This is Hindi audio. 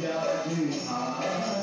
या